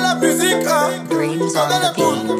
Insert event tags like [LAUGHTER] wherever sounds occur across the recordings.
la musique, hein. Dreams on the beat.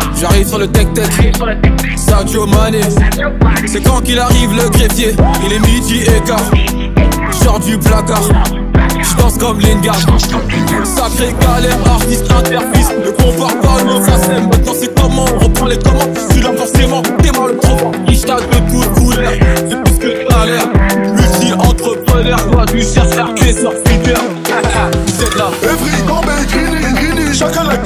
J'arrive sur le tech-tech. Sadio Mané. C'est quand qu'il arrive le greffier. Il est midi et quart. J'sors du placard. J'danse comme Lingard. Sacré galère, artiste, interfice. Ne compare pas nos assassins. Maintenant c'est comment on reprend les commandes? Tu l'as forcément, t'es mal le trop. Il de couleur. C'est plus que t'as l'air. Multi-entrepreneur, toi tu cherches à faire sur Twitter. [LAUGHS] C'est de la. Every gambé, grini, grini, chacun la